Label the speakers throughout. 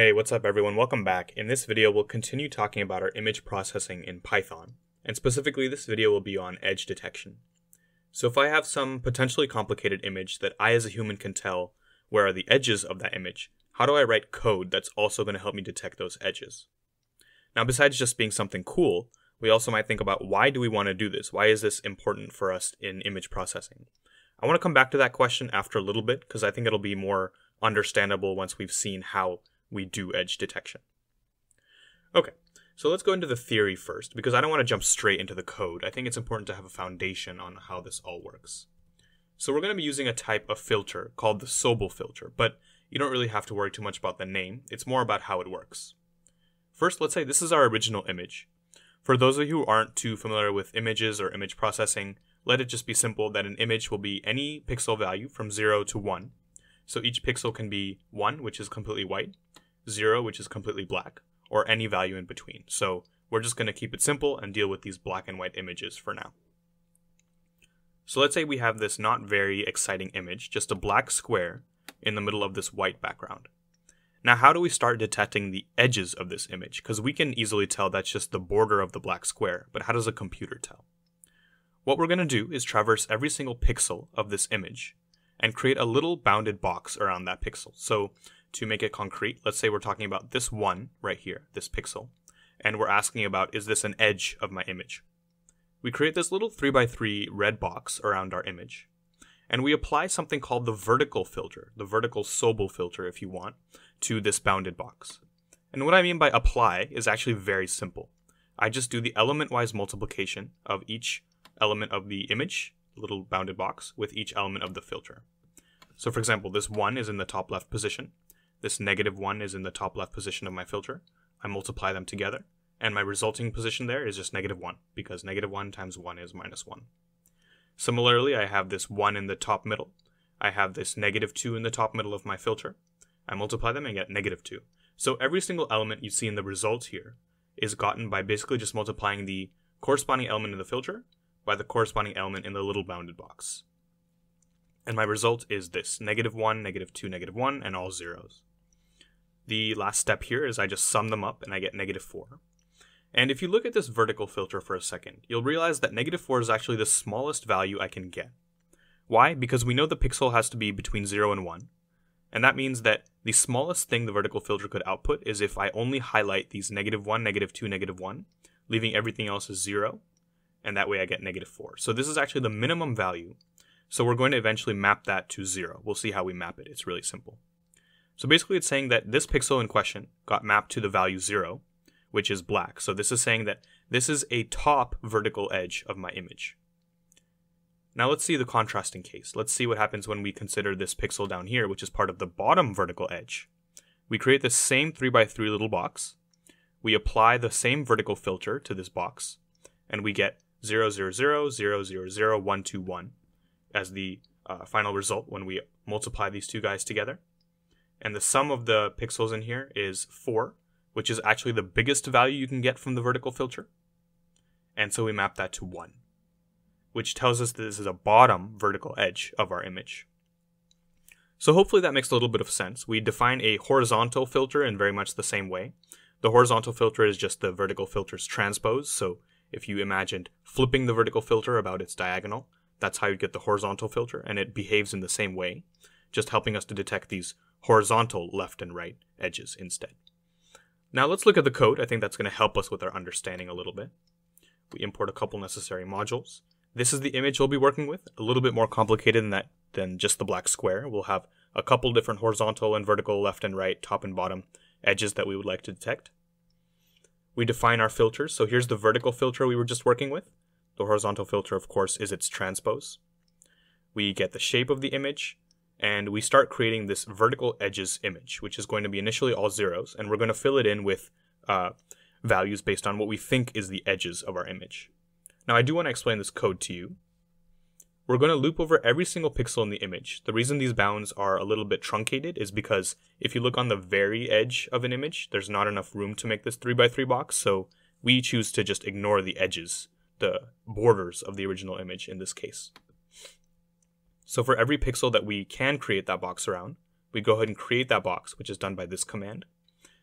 Speaker 1: Hey, what's up everyone? Welcome back. In this video, we'll continue talking about our image processing in Python. And specifically, this video will be on edge detection. So if I have some potentially complicated image that I as a human can tell where are the edges of that image, how do I write code that's also going to help me detect those edges? Now, besides just being something cool, we also might think about why do we want to do this? Why is this important for us in image processing? I want to come back to that question after a little bit because I think it'll be more understandable once we've seen how we do edge detection. Okay, so let's go into the theory first, because I don't want to jump straight into the code. I think it's important to have a foundation on how this all works. So we're going to be using a type of filter called the Sobel filter, but you don't really have to worry too much about the name. It's more about how it works. First, let's say this is our original image. For those of you who aren't too familiar with images or image processing, let it just be simple that an image will be any pixel value from 0 to 1. So each pixel can be 1, which is completely white, 0, which is completely black, or any value in between. So we're just going to keep it simple and deal with these black and white images for now. So let's say we have this not very exciting image, just a black square in the middle of this white background. Now, how do we start detecting the edges of this image? Because we can easily tell that's just the border of the black square, but how does a computer tell? What we're going to do is traverse every single pixel of this image and create a little bounded box around that pixel. So to make it concrete, let's say we're talking about this one right here, this pixel, and we're asking about is this an edge of my image? We create this little 3x3 red box around our image, and we apply something called the vertical filter, the vertical Sobel filter if you want, to this bounded box. And what I mean by apply is actually very simple. I just do the element-wise multiplication of each element of the image, the little bounded box, with each element of the filter. So for example, this 1 is in the top left position, this negative 1 is in the top left position of my filter. I multiply them together, and my resulting position there is just negative 1, because negative 1 times 1 is minus 1. Similarly, I have this 1 in the top middle. I have this negative 2 in the top middle of my filter. I multiply them and get negative 2. So every single element you see in the results here is gotten by basically just multiplying the corresponding element in the filter by the corresponding element in the little bounded box. And my result is this, negative 1, negative 2, negative 1, and all zeros. The last step here is I just sum them up and I get negative 4. And if you look at this vertical filter for a second, you'll realize that negative 4 is actually the smallest value I can get. Why? Because we know the pixel has to be between 0 and 1. And that means that the smallest thing the vertical filter could output is if I only highlight these negative 1, negative 2, negative 1, leaving everything else as 0, and that way I get negative 4. So this is actually the minimum value. So we're going to eventually map that to 0. We'll see how we map it. It's really simple. So basically it's saying that this pixel in question got mapped to the value 0, which is black. So this is saying that this is a top vertical edge of my image. Now let's see the contrasting case. Let's see what happens when we consider this pixel down here, which is part of the bottom vertical edge. We create the same 3x3 little box. We apply the same vertical filter to this box, and we get 0, 0, 0, 0, 0, 0, 1, 2, 1 as the uh, final result when we multiply these two guys together and the sum of the pixels in here is 4, which is actually the biggest value you can get from the vertical filter. And so we map that to 1, which tells us that this is a bottom vertical edge of our image. So hopefully that makes a little bit of sense. We define a horizontal filter in very much the same way. The horizontal filter is just the vertical filter's transpose, so if you imagined flipping the vertical filter about its diagonal, that's how you get the horizontal filter, and it behaves in the same way, just helping us to detect these horizontal left and right edges instead. Now let's look at the code. I think that's going to help us with our understanding a little bit. We import a couple necessary modules. This is the image we'll be working with, a little bit more complicated than that than just the black square. We'll have a couple different horizontal and vertical left and right, top and bottom edges that we would like to detect. We define our filters. So here's the vertical filter we were just working with. The horizontal filter, of course, is its transpose. We get the shape of the image, and we start creating this vertical edges image, which is going to be initially all zeros, and we're going to fill it in with uh, values based on what we think is the edges of our image. Now, I do want to explain this code to you. We're going to loop over every single pixel in the image. The reason these bounds are a little bit truncated is because if you look on the very edge of an image, there's not enough room to make this 3x3 box, so we choose to just ignore the edges, the borders of the original image in this case. So for every pixel that we can create that box around, we go ahead and create that box, which is done by this command.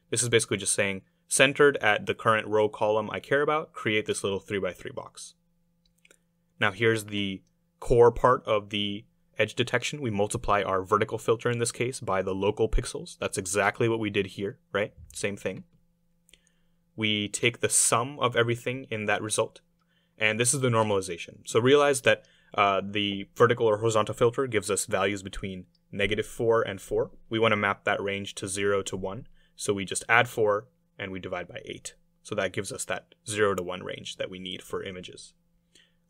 Speaker 1: This is basically just saying centered at the current row column I care about, create this little 3x3 box. Now here's the core part of the edge detection. We multiply our vertical filter in this case by the local pixels. That's exactly what we did here, right? Same thing. We take the sum of everything in that result, and this is the normalization. So realize that uh, the vertical or horizontal filter gives us values between negative 4 and 4. We want to map that range to 0 to 1. So we just add 4 and we divide by 8. So that gives us that 0 to 1 range that we need for images.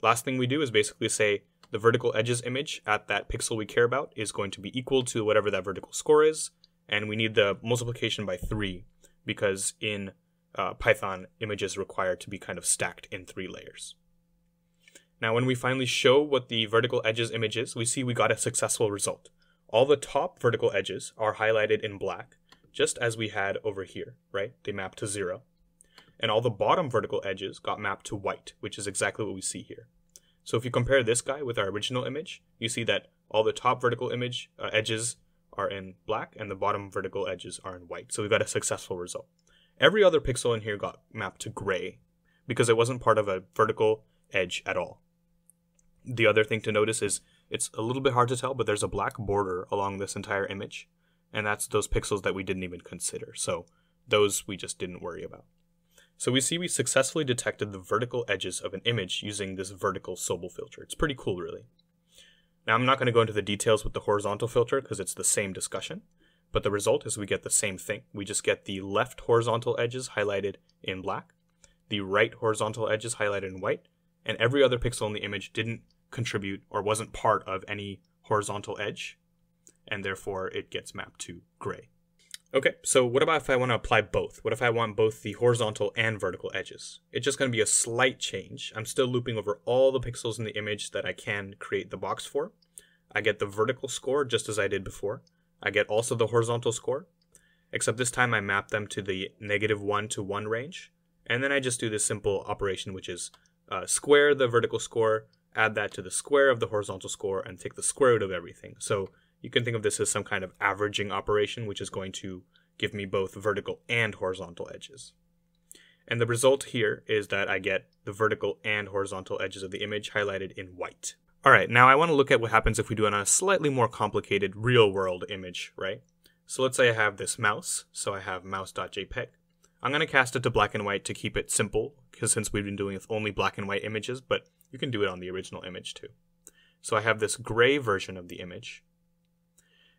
Speaker 1: Last thing we do is basically say the vertical edges image at that pixel we care about is going to be equal to whatever that vertical score is, and we need the multiplication by 3 because in uh, Python, images require to be kind of stacked in three layers. Now, when we finally show what the vertical edges image is, we see we got a successful result. All the top vertical edges are highlighted in black, just as we had over here, right? They map to zero. And all the bottom vertical edges got mapped to white, which is exactly what we see here. So if you compare this guy with our original image, you see that all the top vertical image uh, edges are in black and the bottom vertical edges are in white. So we got a successful result. Every other pixel in here got mapped to gray because it wasn't part of a vertical edge at all. The other thing to notice is it's a little bit hard to tell, but there's a black border along this entire image, and that's those pixels that we didn't even consider. So those we just didn't worry about. So we see we successfully detected the vertical edges of an image using this vertical Sobel filter. It's pretty cool, really. Now I'm not going to go into the details with the horizontal filter because it's the same discussion, but the result is we get the same thing. We just get the left horizontal edges highlighted in black, the right horizontal edges highlighted in white, and every other pixel in the image didn't contribute or wasn't part of any horizontal edge, and therefore it gets mapped to gray. Okay, so what about if I want to apply both? What if I want both the horizontal and vertical edges? It's just going to be a slight change. I'm still looping over all the pixels in the image that I can create the box for. I get the vertical score just as I did before. I get also the horizontal score, except this time I map them to the negative 1 to 1 range. And then I just do this simple operation, which is uh, square the vertical score, add that to the square of the horizontal score, and take the square root of everything. So you can think of this as some kind of averaging operation, which is going to give me both vertical and horizontal edges. And the result here is that I get the vertical and horizontal edges of the image highlighted in white. All right, now I want to look at what happens if we do it on a slightly more complicated real world image, right? So let's say I have this mouse, so I have mouse.jpg. I'm going to cast it to black and white to keep it simple, because since we've been doing with only black and white images, but you can do it on the original image too. So I have this gray version of the image.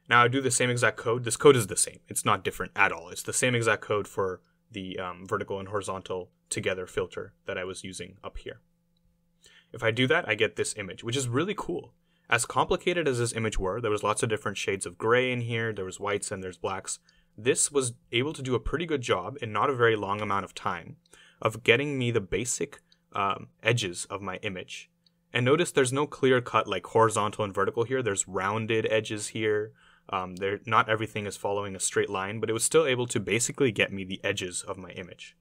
Speaker 1: Now I do the same exact code. This code is the same. It's not different at all. It's the same exact code for the um, vertical and horizontal together filter that I was using up here. If I do that, I get this image, which is really cool. As complicated as this image were, there was lots of different shades of gray in here, there was whites and there's blacks. This was able to do a pretty good job in not a very long amount of time of getting me the basic um, edges of my image. And notice there's no clear cut like horizontal and vertical here. There's rounded edges here. Um, there, not everything is following a straight line, but it was still able to basically get me the edges of my image.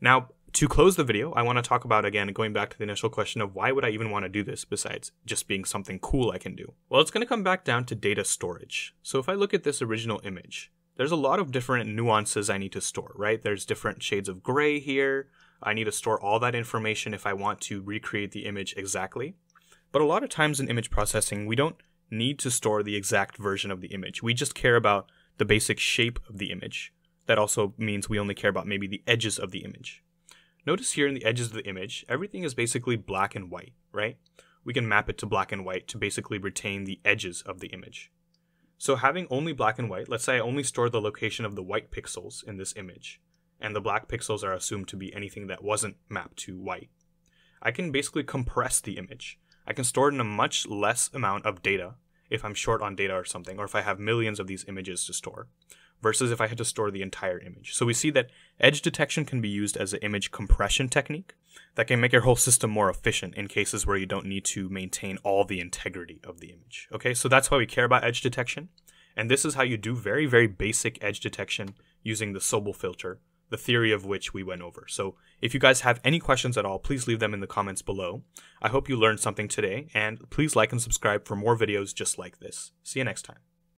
Speaker 1: Now, to close the video, I want to talk about again going back to the initial question of why would I even want to do this besides just being something cool I can do? Well, it's going to come back down to data storage. So if I look at this original image, there's a lot of different nuances I need to store, right? There's different shades of gray here. I need to store all that information if I want to recreate the image exactly. But a lot of times in image processing, we don't need to store the exact version of the image. We just care about the basic shape of the image. That also means we only care about maybe the edges of the image. Notice here in the edges of the image, everything is basically black and white, right? We can map it to black and white to basically retain the edges of the image. So having only black and white, let's say I only store the location of the white pixels in this image, and the black pixels are assumed to be anything that wasn't mapped to white. I can basically compress the image. I can store it in a much less amount of data if I'm short on data or something, or if I have millions of these images to store versus if I had to store the entire image. So we see that edge detection can be used as an image compression technique that can make your whole system more efficient in cases where you don't need to maintain all the integrity of the image. Okay, so that's why we care about edge detection. And this is how you do very, very basic edge detection using the Sobel filter, the theory of which we went over. So if you guys have any questions at all, please leave them in the comments below. I hope you learned something today, and please like and subscribe for more videos just like this. See you next time.